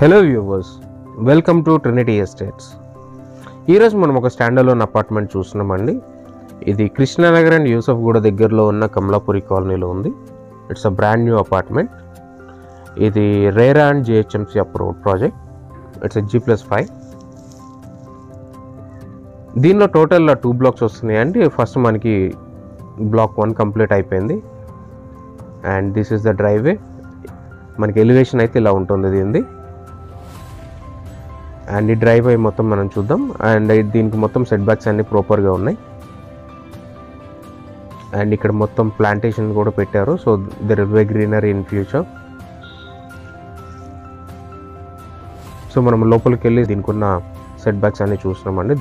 Hello viewers welcome to Trinity Estates ఈరోజు మనం ఒక స్టాండర్లోన్ అపార్ట్మెంట్ చూస్తున్నామండి. ఇది కృష్ణానగర్ అండ్ యూసఫ్ గూడ దగ్గరలో ఉన్న కమలాపురి కాలనీలో ఉంది. It's a brand new apartment ఇది RERA and GHMC approved project it's G plus five దీనిలో టోటల్ టూ బ్లాక్స్ వస్తున్నాయండి. ఫస్ట్ మనకి బ్లాక్ వన్ కంప్లీట్ అయిపోయింది. And this is the driveway మనకి ఎలివేషన్ అయితే ఇలా ఉంటుంది దీనిది. అండ్ ఈ డ్రైవ్ అయి మొత్తం మనం చూద్దాం. అండ్ దీనికి మొత్తం సెట్ బ్యాక్స్ అన్ని ప్రాపర్గా ఉన్నాయి. అండ్ ఇక్కడ మొత్తం ప్లాంటేషన్ కూడా పెట్టారు. So there will be greenery in future so మనం లోపలికి వెళ్ళి దీనికి ఉన్న సెట్ బ్యాక్స్ అన్ని చూస్తున్నామండి.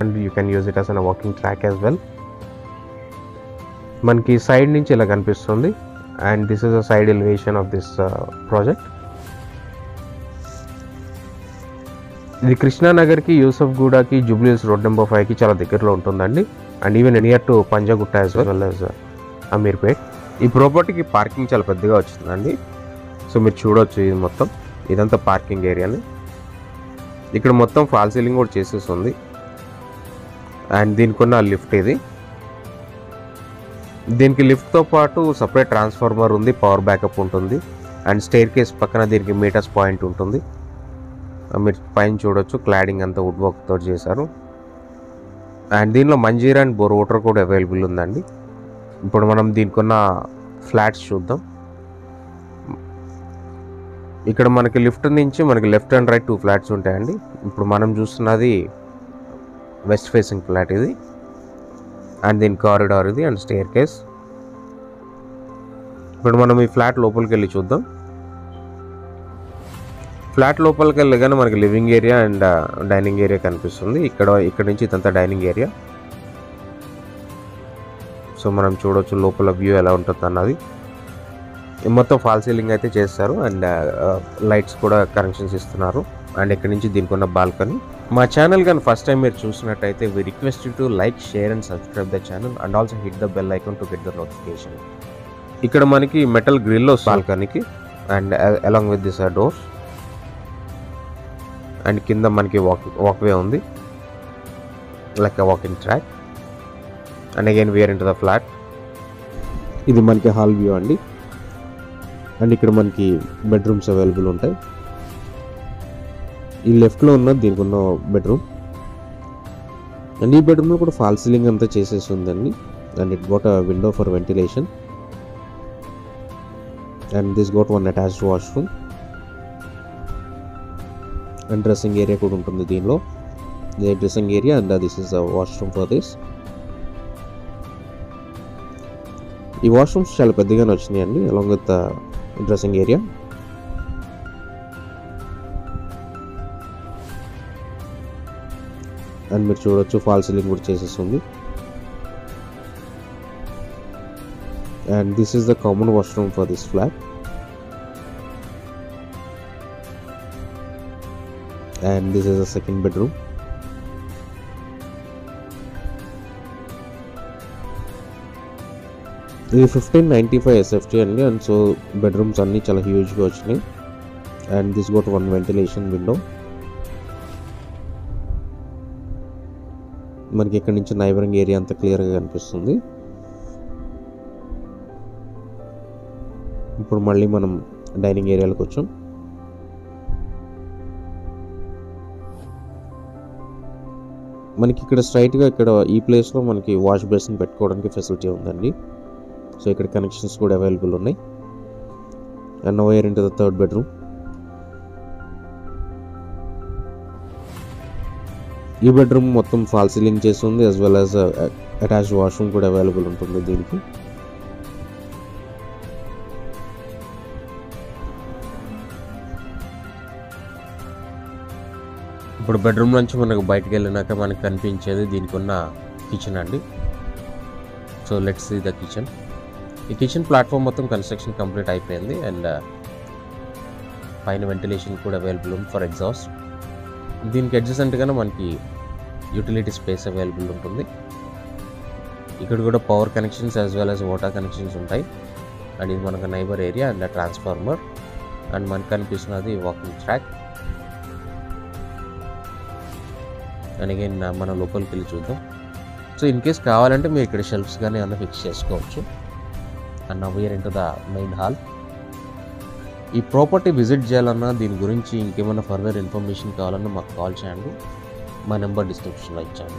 And you can use it as an walking track as well మనకి సైడ్ నుంచి ఇలా కనిపిస్తుంది. And this is a side elevation of this project ఇది కృష్ణానగర్కి యూసఫ్ గూడకి జూబ్లీస్ రోడ్ నెంబర్ ఫైవ్కి చాలా దగ్గరలో ఉంటుందండి. And even near to Panjagutta as well as Ameerpet. ఈ ప్రాపర్టీకి పార్కింగ్ చాలా పెద్దగా వచ్చిందండి. సో మీరు చూడొచ్చు ఇది మొత్తం. ఇదంతా పార్కింగ్ ఏరియాని. ఇక్కడ మొత్తం ఫాల్ సీలింగ్ కూడా చేసేస్తుంది అండ్ దీనికి ఉన్న లిఫ్ట్ ఇది. దీనికి లిఫ్ట్తో పాటు సపరేట్ ట్రాన్స్ఫార్మర్ ఉంది పవర్ బ్యాకప్ ఉంటుంది. అండ్ స్టేర్ కేస్ పక్కన దీనికి మీటర్స్ పాయింట్ ఉంటుంది. మీరు పైన చూడొచ్చు క్లాడింగ్ అంతా వుడ్ వర్క్ తోటి చేశారు. అండ్ దీనిలో మంజీరా అండ్ బోర్ వాటర్ కూడా అవైలబుల్ ఉందండి. ఇప్పుడు మనం దీనికి ఉన్న ఫ్లాట్స్ చూద్దాం. ఇక్కడ మనకి లిఫ్ట్ నుంచి మనకి left and right two flats ఉంటాయండి. ఇప్పుడు మనం చూస్తున్నది వెస్ట్ ఫేసింగ్ ఫ్లాట్ ఇది. అండ్ దీని కారిడార్ ఇది అండ్ స్టేర్ కేస్ ఇప్పుడు మనం ఈ ఫ్లాట్ లోపలికి వెళ్ళి చూద్దాం. ఫ్లాట్ లోపలికి వెళ్ళగానే మనకి living area and dining area కనిపిస్తుంది. ఇక్కడ ఇక్కడ నుంచి ఇదంతా డైనింగ్ ఏరియా. సో మనం చూడొచ్చు లోపల వ్యూ ఎలా ఉంటుంది అన్నది. మొత్తం ఫాల్ సీలింగ్ అయితే చేస్తారు అండ్ లైట్స్ కూడా కనెక్షన్స్ ఇస్తున్నారు. అండ్ ఇక్కడ నుంచి దీనికి ఉన్న బాల్కనీ. మా ఛానల్ కానీ ఫస్ట్ టైం మీరు చూసినట్టయితే we request to like share and subscribe the channel and also hit the bell icon to get the notification ఇక్కడ మనకి metal grill బాల్కనీకి. And along with this doors and కింద మనకి walk walkway ఉంది. Like walking track and again where in to the flat ఇది మనకి hall view అండి. And ఇక్కడ మనకి బెడ్రూమ్స్ అవైలబుల్ ఉంటాయి. ఈ లెఫ్ట్లో ఉన్న దీనికి ఉన్న బెడ్రూమ్ అండ్ ఈ బెడ్రూమ్లో కూడా ఫాల్ సీలింగ్ అంతా చేసేసి ఉందండి. And it got a window for ventilation and this got one attached washroom and dressing area కూడా ఉంటుంది దీనిలో. ఇది dressing area and this is washroom for this. ఈ వాష్రూమ్స్ చాలా పెద్దగానే వచ్చినాయండి along with dressing area and మీరు చూడొచ్చు ఫాల్ సీలింగ్ కూడా చేసేస్తుంది. And this is the common washroom for this flat. And this is a second bedroom. ఇది fifteen ninety five SFT అండి అండ్ సో బెడ్రూమ్స్ అన్నీ చాలా హ్యూజ్గా వచ్చినాయి and this got one ventilation window మనకి ఇక్కడ నుంచి నైబరింగ్ ఏరియా అంతా క్లియర్గా కనిపిస్తుంది. ఇప్పుడు మళ్ళీ మనం డైనింగ్ ఏరియాలోకి వచ్చాం. మనకి ఇక్కడ స్ట్రైట్గా ఇక్కడ ఈ ప్లేస్లో మనకి వాష్ బేసిన్ పెట్టుకోవడానికి ఫెసిలిటీ ఉందండి. సో ఇక్కడ కనెక్షన్స్ కూడా అవైలబుల్ ఉన్నాయి. And we're into the third bedroom ఈ బెడ్రూమ్ మొత్తం ఫాల్ సీలింగ్ చేసి ఉంది as well as attached washroom కూడా అవైలబుల్ ఉంటుంది దీనికి. ఇప్పుడు బెడ్రూమ్ నుంచి మనకు బయటకు వెళ్ళినాక మనకు కనిపించేది uh, దీనికి ఉన్న కిచెన్ అండి. So let's see the kitchen ఈ కిచెన్ ప్లాట్ఫామ్ మొత్తం కన్స్ట్రక్షన్ కంప్లీట్ అయిపోయింది అండ్ పైన వెంటిలేషన్ కూడా అవైలబుల్ ఉంది ఫర్ ఎగ్జాస్ట్ దీనికి అడ్జసెంట్గానే మనకి యూటిలిటీ స్పేస్ అవైలబుల్ ఉంటుంది. ఇక్కడ కూడా power connections as well as water connections ఉంటాయి. అండ్ ఇది మనకు neighbour area and transformer and మనకు కనిపిస్తున్నది వాకింగ్ ట్రాక్ అండ్ అగైన్ మన లోపలికి వెళ్ళి చూద్దాం. సో ఇన్ కేస్ కావాలంటే మీరు ఇక్కడ షెల్ఫ్స్ కానీ ఏమైనా ఫిక్స్ చేసుకోవచ్చు. And now here into the main hall ఈ ప్రాపర్టీ విజిట్ చేయాలన్నా దీని గురించి ఇంకేమైనా ఫర్దర్ ఇన్ఫర్మేషన్ కావాలన్నా మాకు కాల్ చేయండి. మా నెంబర్ డిస్క్రిప్షన్లో ఇచ్చాను.